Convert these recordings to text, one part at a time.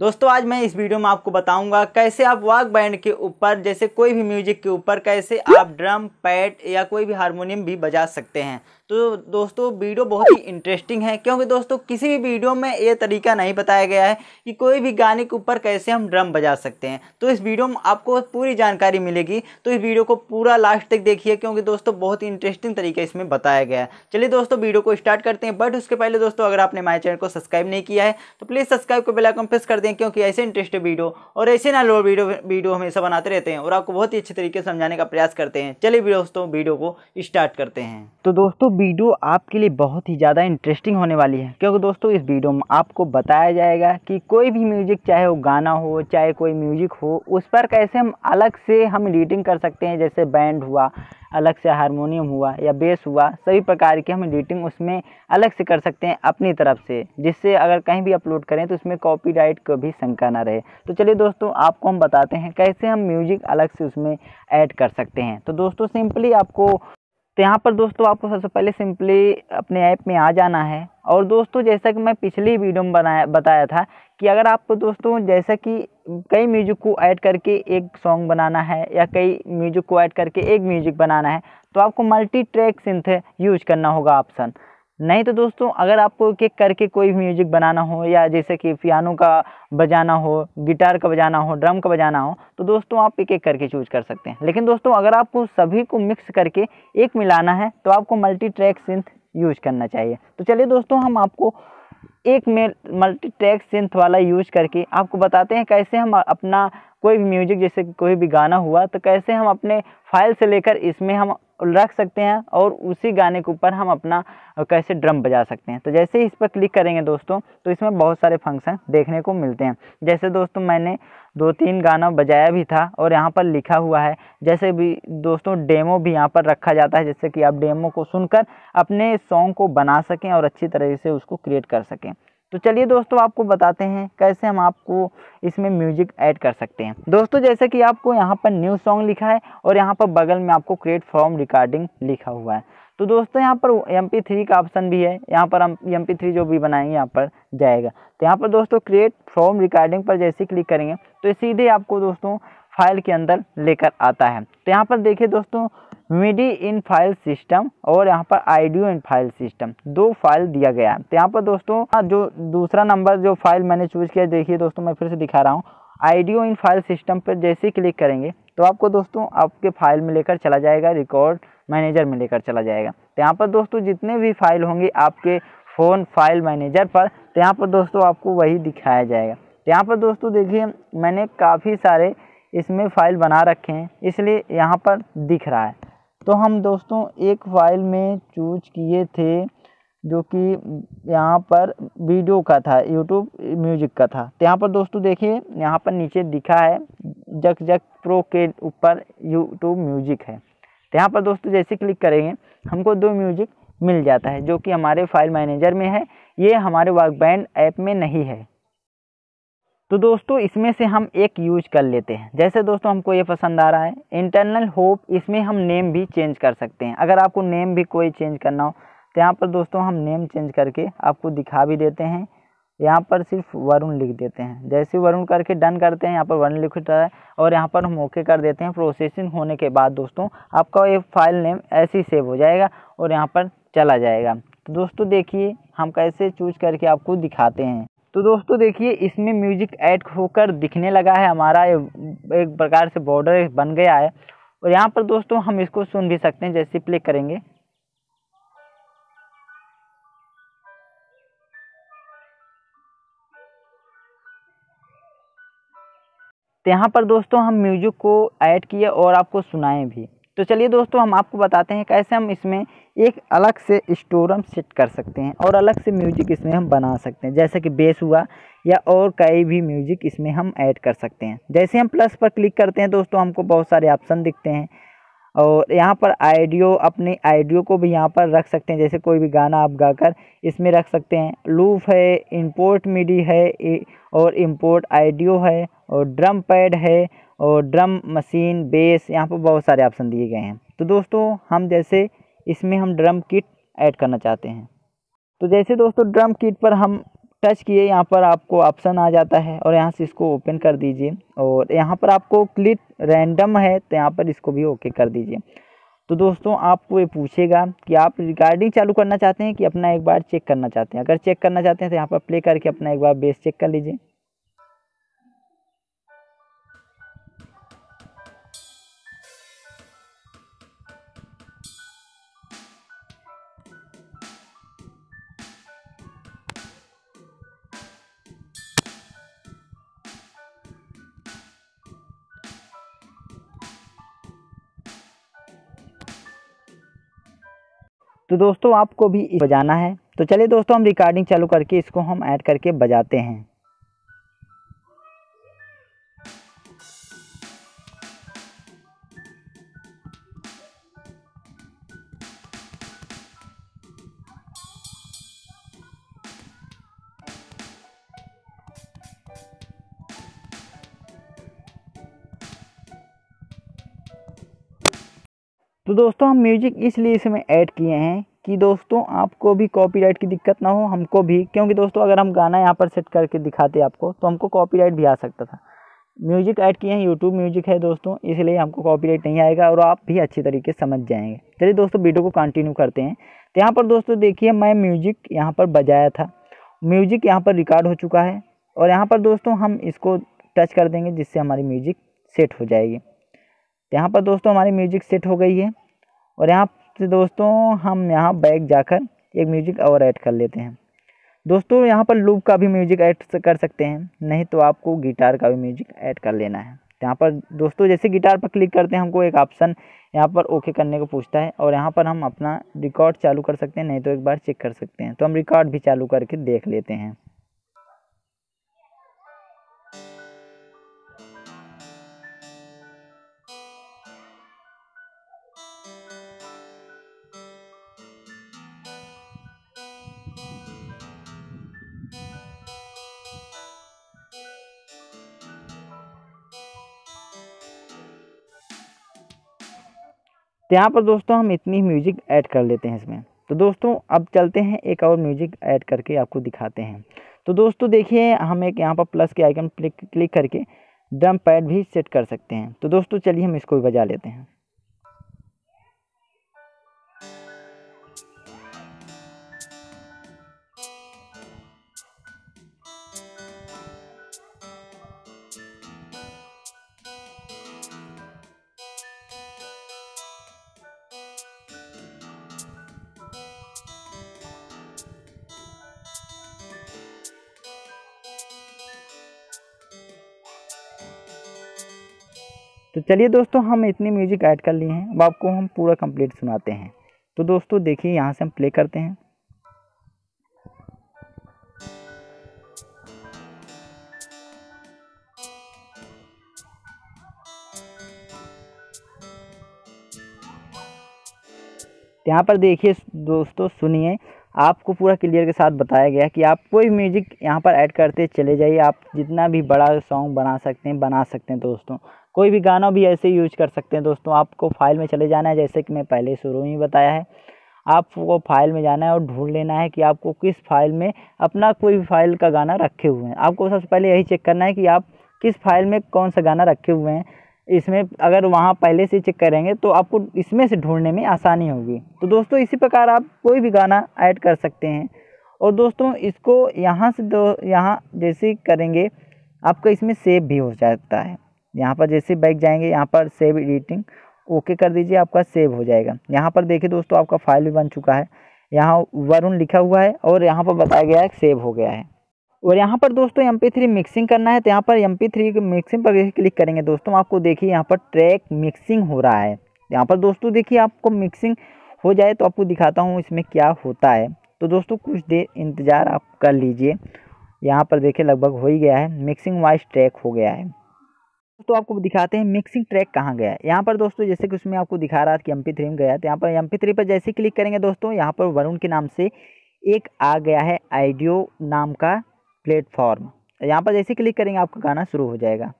दोस्तों, आज मैं इस वीडियो में आपको बताऊँगा कैसे आप वॉक बैंड के ऊपर, जैसे कोई भी म्यूज़िक के ऊपर, कैसे आप ड्रम, पैड या कोई भी हारमोनियम भी बजा सकते हैं। तो दोस्तों, वीडियो बहुत ही इंटरेस्टिंग है, क्योंकि दोस्तों, किसी भी वीडियो में ये तरीका नहीं बताया गया है कि कोई भी गाने के ऊपर कैसे हम ड्रम बजा सकते हैं। तो इस वीडियो में आपको पूरी जानकारी मिलेगी। तो इस वीडियो को पूरा लास्ट तक देखिए, क्योंकि दोस्तों, बहुत ही इंटरेस्टिंग तरीका इसमें बताया गया है। चलिए दोस्तों, वीडियो को स्टार्ट करते हैं बट उसके पहले दोस्तों, अगर आपने हमारे चैनल को सब्सक्राइब नहीं किया है तो प्लीज़ सब्सक्राइब को बेलाइकन प्रेस कर दें, क्योंकि ऐसे इंटरेस्टिंग वीडियो और ऐसे ना लो वीडियो वीडियो हमेशा बनाते रहते हैं और आपको बहुत ही अच्छे तरीके से समझाने का प्रयास करते हैं। चलिए दोस्तों, वीडियो को स्टार्ट करते हैं। तो दोस्तों वीडियो आपके लिए बहुत ही ज़्यादा इंटरेस्टिंग होने वाली है। क्योंकि दोस्तों, इस वीडियो में आपको बताया जाएगा कि कोई भी म्यूज़िक चाहे वो गाना हो, चाहे कोई म्यूज़िक हो, उस पर कैसे हम अलग से हम एडिटिंग कर सकते हैं। जैसे बैंड हुआ, अलग से हारमोनियम हुआ या बेस हुआ, सभी प्रकार की हम एडिटिंग उसमें अलग से कर सकते हैं अपनी तरफ़ से, जिससे अगर कहीं भी अपलोड करें तो उसमें कॉपीराइट को भी शंका ना रहे। तो चलिए दोस्तों, आपको हम बताते हैं कैसे हम म्यूज़िक अलग से उसमें ऐड कर सकते हैं। तो दोस्तों सिंपली आपको तो यहाँ पर दोस्तों आपको सबसे पहले सिंपली अपने ऐप में आ जाना है। और दोस्तों, जैसा कि मैं पिछली वीडियो में बनाया, बताया था कि अगर आपको दोस्तों, जैसा कि कई म्यूज़िक को ऐड करके एक सॉन्ग बनाना है या कई म्यूज़िक को ऐड करके एक म्यूज़िक बनाना है तो आपको मल्टी ट्रैक सिंथ यूज़ करना होगा ऑप्शन नहीं तो दोस्तों, अगर आपको एक एक करके कोई भी म्यूज़िक बनाना हो या जैसे कि पियानो का बजाना हो गिटार का बजाना हो ड्रम का बजाना हो तो दोस्तों आप एक एक करके चूज़ कर सकते हैं। लेकिन दोस्तों, अगर आपको सभी को मिक्स करके एक मिलाना है तो आपको मल्टी ट्रैक सिंथ यूज़ करना चाहिए। तो चलिए दोस्तों, हम आपको एक में मल्टी ट्रैक सिंथ वाला यूज़ करके आपको बताते हैं कैसे हम अपना कोई भी म्यूज़िक जैसे कोई भी गाना हुआ तो कैसे हम अपने फ़ाइल से लेकर इसमें हम रख सकते हैं और उसी गाने के ऊपर हम अपना कैसे ड्रम बजा सकते हैं। तो जैसे ही इस पर क्लिक करेंगे दोस्तों तो इसमें बहुत सारे फ़ंक्शन देखने को मिलते हैं। जैसे दोस्तों मैंने दो तीन गाना बजाया भी था और यहाँ पर लिखा हुआ है, जैसे भी दोस्तों डेमो भी यहाँ पर रखा जाता है जैसे कि आप डेमो को सुनकर अपने सॉन्ग को बना सकें और अच्छी तरह से उसको क्रिएट कर सकें। तो चलिए दोस्तों आपको बताते हैं कैसे हम आपको इसमें म्यूज़िक ऐड कर सकते हैं। दोस्तों जैसे कि आपको यहाँ पर न्यू सॉन्ग लिखा है और यहाँ पर बगल में आपको क्रिएट फॉर्म रिकॉर्डिंग लिखा हुआ है। तो दोस्तों यहाँ पर एम पी थ्री का ऑप्शन भी है। यहाँ पर हम एम थ्री जो भी बनाएँगे यहाँ पर जाएगा। तो यहाँ पर दोस्तों क्रिएट फॉर्म रिकॉर्डिंग पर जैसे क्लिक करेंगे तो सीधे आपको दोस्तों फ़ाइल के अंदर लेकर आता है। तो यहाँ पर देखिए दोस्तों मीडी इन फ़ाइल सिस्टम और यहाँ पर आइडियो इन फ़ाइल सिस्टम दो फ़ाइल दिया गया है। तो यहाँ पर दोस्तों हाँ, जो दूसरा नंबर जो फ़ाइल मैंने चूज़ किया देखिए दोस्तों मैं फिर से दिखा रहा हूँ। आइडियो इन फ़ाइल सिस्टम पर जैसे ही क्लिक करेंगे तो आपको दोस्तों आपके फ़ाइल में लेकर चला जाएगा रिकॉर्ड मैनेजर में लेकर चला जाएगा। तो यहाँ पर दोस्तों जितने भी फ़ाइल होंगे आपके फ़ोन फ़ाइल मैनेजर पर तो यहाँ पर दोस्तों आपको वही दिखाया जाएगा। तो यहाँ पर दोस्तों देखिए मैंने काफ़ी सारे इसमें फ़ाइल बना रखे हैं इसलिए यहाँ पर दिख रहा है। तो हम दोस्तों एक फ़ाइल में चूज़ किए थे, जो कि यहाँ पर वीडियो का था यूट्यूब म्यूज़िक का था। तो यहाँ पर दोस्तों देखिए, यहाँ पर नीचे दिखा है जक जक प्रो के ऊपर यूट्यूब म्यूज़िक है। तो यहाँ पर दोस्तों जैसे क्लिक करेंगे, हमको दो म्यूज़िक मिल जाता है, जो कि हमारे फ़ाइल मैनेजर में है, ये हमारे वर्क बैंड ऐप में नहीं है। तो दोस्तों, इसमें से हम एक यूज़ कर लेते हैं। जैसे दोस्तों, हमको ये पसंद आ रहा है इंटरनल होप इसमें हम नेम भी चेंज कर सकते हैं। अगर आपको नेम भी कोई चेंज करना हो तो यहाँ पर दोस्तों हम नेम चेंज करके आपको दिखा भी देते हैं। यहाँ पर सिर्फ़ वरुण लिख देते हैं। जैसे वरुण करके डन करते हैं, यहाँ पर वरुण लिख रहा है, और यहाँ पर हम ओके कर देते हैं। प्रोसेसिंग होने के बाद दोस्तों, आपका ये फ़ाइल नेम ऐसे ही सेव हो जाएगा और यहाँ पर चला जाएगा। तो दोस्तों देखिए, हम कैसे चूज़ करके आपको दिखाते हैं। तो दोस्तों देखिए, इसमें म्यूज़िक ऐड होकर दिखने लगा है हमारा एक प्रकार से बॉर्डर बन गया है। और यहाँ पर दोस्तों हम इसको सुन भी सकते हैं, जैसे प्ले करेंगे। तो यहाँ पर दोस्तों हम म्यूज़िक को ऐड किए और आपको सुनाएँ भी। तो चलिए दोस्तों, हम आपको बताते हैं कैसे हम इसमें एक अलग से स्टोर हम सेट कर सकते हैं और अलग से म्यूज़िक इसमें हम बना सकते हैं। जैसे कि बेस हुआ या और कई भी म्यूज़िक इसमें हम ऐड कर सकते हैं। जैसे हम प्लस पर क्लिक करते हैं दोस्तों, हमको बहुत सारे ऑप्शन दिखते हैं। और यहाँ पर आइडियो, अपने आइडियो को भी यहाँ पर रख सकते हैं। जैसे कोई भी गाना आप गाकर इसमें रख सकते हैं। लूफ है इंपोर्ट मिडी है और इंपोर्ट आइडियो है, और ड्रम पैड है और ड्रम, मशीन, बेस, यहाँ पर बहुत सारे ऑप्शन दिए गए हैं। तो दोस्तों, हम जैसे इसमें हम ड्रम किट ऐड करना चाहते हैं। तो जैसे दोस्तों, ड्रम किट पर हम टच किए, यहाँ पर आपको ऑप्शन आ जाता है और यहाँ से इसको ओपन कर दीजिए और यहाँ पर आपको क्लिक रैंडम है तो यहाँ पर इसको भी ओके कर दीजिए। तो दोस्तों, आपको ये पूछेगा कि आप रिकॉर्डिंग चालू करना चाहते हैं कि अपना एक बार चेक करना चाहते हैं? अगर चेक करना चाहते हैं तो यहाँ पर प्ले करके अपना एक बार बेस चेक कर लीजिए। तो दोस्तों, आपको भी बजाना है। तो चलिए दोस्तों, हम रिकॉर्डिंग चालू करके इसको हम ऐड करके बजाते हैं। तो दोस्तों, हम म्यूज़िक इसलिए इसमें ऐड किए हैं कि दोस्तों, आपको भी कॉपीराइट की दिक्कत ना हो, हमको भी। क्योंकि दोस्तों, अगर हम गाना यहाँ पर सेट करके दिखाते आपको तो हमको कॉपीराइट भी आ सकता था। म्यूज़िक ऐड किए हैं यूट्यूब म्यूज़िक है दोस्तों, इसलिए हमको कॉपीराइट नहीं आएगा और आप भी अच्छी तरीके से समझ जाएँगे। चलिए दोस्तों वीडियो को कंटिन्यू करते हैं। तो यहाँ पर दोस्तों, देखिए, मैं म्यूज़िक यहाँ पर बजाया था। म्यूज़िक यहाँ पर रिकॉर्ड हो चुका है और यहाँ पर दोस्तों, हम इसको टच कर देंगे, जिससे हमारी म्यूज़िक सेट हो जाएगी। यहाँ पर दोस्तों हमारी म्यूज़िक सेट हो गई है। और यहाँ से दोस्तों हम यहाँ बैक जाकर एक म्यूज़िक और ऐड कर लेते हैं। दोस्तों यहाँ पर लूप का भी म्यूज़िक ऐड कर सकते हैं, नहीं तो आपको गिटार का भी म्यूज़िक ऐड कर लेना है। यहाँ पर दोस्तों जैसे गिटार पर क्लिक करते हैं, हमको एक ऑप्शन यहाँ पर ओके करने को पूछता है। और यहाँ पर हम अपना रिकॉर्ड चालू कर सकते हैं, नहीं तो एक बार चेक कर सकते हैं। तो हम रिकॉर्ड भी चालू करके देख लेते हैं। तो यहाँ पर दोस्तों हम इतनी म्यूज़िक ऐड कर लेते हैं इसमें। तो दोस्तों, अब चलते हैं एक और म्यूज़िक ऐड करके आपको दिखाते हैं। तो दोस्तों देखिए, हम एक यहाँ पर प्लस के आइकन क्लिक करके ड्रम पैड भी सेट कर सकते हैं। तो दोस्तों चलिए हम इसको भी बजा लेते हैं। तो चलिए दोस्तों, हम इतनी म्यूज़िक ऐड कर लिए हैं। अब आपको हम पूरा कंप्लीट सुनाते हैं। तो दोस्तों, देखिए यहाँ से हम प्ले करते हैं। यहाँ पर देखिए दोस्तों, सुनिए। आपको पूरा क्लियर के साथ बताया गया कि आप कोई म्यूज़िक यहाँ पर ऐड करते चले जाइए। आप जितना भी बड़ा सॉन्ग बना सकते हैं, बना सकते हैं दोस्तों। कोई भी गाना भी ऐसे यूज़ कर सकते हैं दोस्तों। आपको फ़ाइल में चले जाना है, जैसे कि मैं पहले शुरू में बताया है। आपको फ़ाइल में जाना है और ढूंढ लेना है कि आपको किस फ़ाइल में अपना कोई भी फ़ाइल का गाना रखे हुए हैं। आपको सबसे पहले यही चेक करना है कि आप किस फ़ाइल में कौन सा गाना रखे हुए हैं। इसमें अगर वहाँ पहले से चेक करेंगे तो आपको इसमें से ढूँढने में आसानी होगी। तो दोस्तों, इसी प्रकार आप कोई भी गाना ऐड कर सकते हैं। और दोस्तों, इसको यहाँ से दो, यहाँ जैसे करेंगे, आपका इसमें सेव भी हो जाता है। यहाँ पर जैसे बैक जाएँगे, यहाँ पर सेव एडिटिंग ओके कर दीजिए, आपका सेव हो जाएगा। यहाँ पर देखिए दोस्तों, आपका फ़ाइल भी बन चुका है। यहाँ वरुण लिखा हुआ है और यहाँ पर बताया गया है सेव हो गया है। और यहाँ पर दोस्तों एमपी थ्री मिक्सिंग करना है तो यहाँ पर एमपी थ्री मिक्सिंग पर क्लिक करेंगे दोस्तों, आपको देखिए यहाँ पर ट्रैक मिक्सिंग हो रहा है। यहाँ पर दोस्तों देखिए आपको मिक्सिंग हो जाए तो आपको दिखाता हूँ इसमें क्या होता है। तो दोस्तों, कुछ देर इंतज़ार आप कर लीजिए। यहाँ पर देखिए लगभग हो ही गया है। मिक्सिंग वाइज ट्रैक हो गया है। दोस्तों आपको दिखाते हैं मिक्सिंग ट्रैक कहाँ गया है। यहाँ पर दोस्तों, जैसे कि उसमें आपको दिखा रहा था कि एम पी थ्री में गया तो यहाँ पर एम पी थ्री पर जैसे क्लिक करेंगे दोस्तों, यहाँ पर वरुण के नाम से एक आ गया है आइडियो नाम का प्लेटफॉर्म यहाँ पर जैसे क्लिक करेंगे, आपका गाना शुरू हो जाएगा।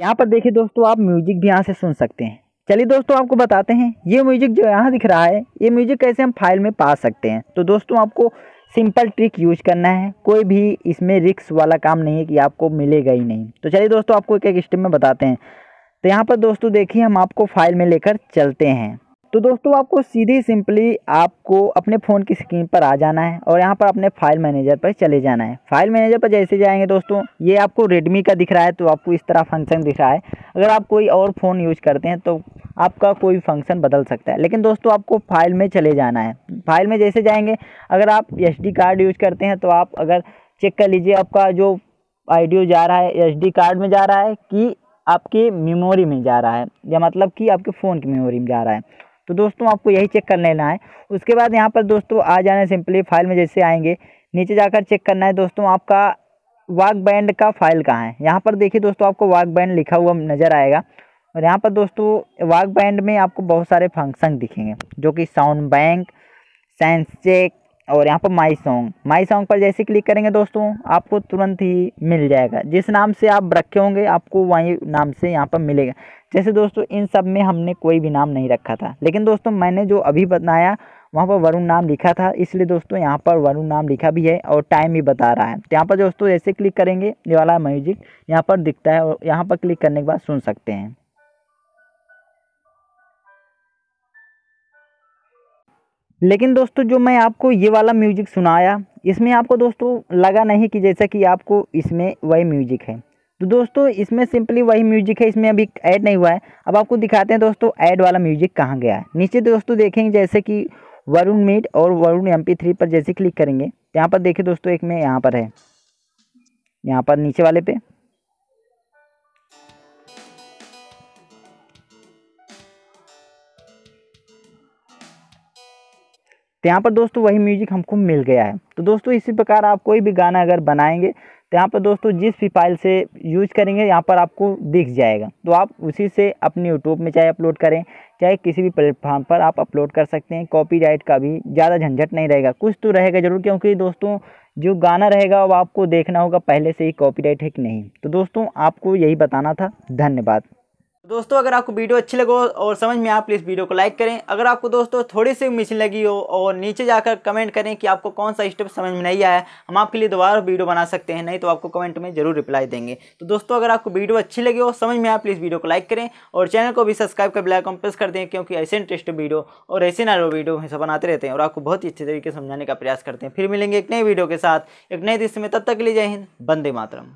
यहाँ पर देखिए दोस्तों, आप म्यूज़िक भी यहाँ से सुन सकते हैं। चलिए दोस्तों, आपको बताते हैं, ये म्यूज़िक जो यहाँ दिख रहा है, ये म्यूज़िक कैसे हम फ़ाइल में पा सकते हैं? तो दोस्तों, आपको सिंपल ट्रिक यूज़ करना है। कोई भी इसमें रिक्स वाला काम नहीं है कि आपको मिलेगा ही नहीं। तो चलिए दोस्तों, आपको एक एक स्टेप में बताते हैं। तो यहाँ पर दोस्तों देखिए, हम आपको फ़ाइल में लेकर चलते हैं। तो दोस्तों, आपको सीधी सिंपली आपको अपने फ़ोन की स्क्रीन पर आ जाना है और यहाँ पर अपने फ़ाइल मैनेजर पर चले जाना है। फ़ाइल मैनेजर पर जैसे जाएँगे दोस्तों, ये आपको रेडमी का दिख रहा है तो आपको इस तरह फ़ंक्शन दिख रहा है। अगर आप कोई और फ़ोन यूज़ करते हैं तो आपका कोई फ़ंक्शन बदल सकता है। लेकिन दोस्तों, आपको फ़ाइल में चले जाना है। फ़ाइल में जैसे जाएँगे, अगर आप एसडी कार्ड यूज़ करते हैं तो आप अगर चेक कर लीजिए, आपका जो आइडियो जा रहा है एसडी कार्ड में जा रहा है कि आपके मेमोरी में जा रहा है। या मतलब कि आपके फ़ोन की मेमोरी में जा रहा है। तो दोस्तों, आपको यही चेक कर लेना है। उसके बाद यहाँ पर दोस्तों, आ जाना सिंपली फ़ाइल में जैसे आएँगे। नीचे जाकर चेक करना है दोस्तों, आपका वाक बैंड का फ़ाइल कहाँ है। यहाँ पर देखिए दोस्तों, आपको वाक बैंड लिखा हुआ नज़र आएगा। और यहाँ पर दोस्तों, वाक बैंड में आपको बहुत सारे फ़ंक्शन दिखेंगे, जो कि साउंड बैंक सेंस चेक और यहाँ पर माई सॉन्ग। माई सॉन्ग पर जैसे क्लिक करेंगे दोस्तों, आपको तुरंत ही मिल जाएगा। जिस नाम से आप रखे होंगे, आपको वही नाम से यहाँ पर मिलेगा। जैसे दोस्तों, इन सब में हमने कोई भी नाम नहीं रखा था। लेकिन दोस्तों, मैंने जो अभी बताया वहाँ पर वरुण नाम लिखा था। इसलिए दोस्तों, यहाँ पर वरुण नाम लिखा भी है और टाइम भी बता रहा है। तो यहाँ पर दोस्तों, ऐसे क्लिक करेंगे, ये वाला म्यूज़िक यहाँ पर दिखता है और यहाँ पर क्लिक करने के बाद सुन सकते हैं। लेकिन दोस्तों, जो मैं आपको ये वाला म्यूज़िक सुनाया, इसमें आपको दोस्तों लगा नहीं कि जैसा कि आपको इसमें वही म्यूज़िक है। तो दोस्तों, इसमें सिंपली वही म्यूज़िक है, इसमें अभी ऐड नहीं हुआ है। अब आपको दिखाते हैं दोस्तों, ऐड वाला म्यूज़िक कहाँ गया है। नीचे दोस्तों देखेंगे, जैसे कि वरुण मीट और वरुण एम थ्री पर जैसे क्लिक करेंगे, यहाँ पर देखिए दोस्तों, एक में यहाँ पर है। यहाँ पर नीचे वाले पे। तो यहाँ पर दोस्तों वही म्यूज़िक हमको मिल गया है। तो दोस्तों इसी प्रकार आप कोई भी गाना अगर बनाएँगे तो यहाँ पर दोस्तों जिस भी फ़ाइल से यूज़ करेंगे, यहाँ पर आपको दिख जाएगा। तो आप उसी से अपने यूट्यूब में चाहे अपलोड करें, चाहे किसी भी प्लेटफॉर्म पर आप अपलोड कर सकते हैं। कॉपीराइट का भी ज़्यादा झंझट नहीं रहेगा। कुछ तो रहेगा ज़रूर, क्योंकि दोस्तों जो गाना रहेगा, वो आपको देखना होगा, पहले से ही कॉपीराइट है कि नहीं। तो दोस्तों आपको यही बताना था। धन्यवाद। दोस्तों, अगर आपको वीडियो अच्छी लगे और समझ में आप प्लीज़ वीडियो को लाइक करें। अगर आपको दोस्तों थोड़ी सी मिशन लगी हो और नीचे जाकर कमेंट करें कि आपको कौन सा स्टेप समझ में नहीं आया, हम आपके लिए दोबारा वीडियो बना सकते हैं, नहीं तो आपको कमेंट में ज़रूर रिप्लाई देंगे। तो दोस्तों, अगर आपको वीडियो अच्छी लगी हो, समझ में आए प्लीज़ वीडियो को लाइक करें और चैनल को भी सब्सक्राइब कर बेलाइकन प्रेस कर दें, क्योंकि ऐसे इंटरेस्ट वीडियो और ऐसे ना वीडियो हमेशा बनाते रहते हैं और आपको बहुत ही अच्छे तरीके समझाने का प्रयास करते हैं। फिर मिलेंगे एक नई वीडियो के साथ, एक नए दृश्य में, तब तक के लिए जय हिंद बंदे मातरम।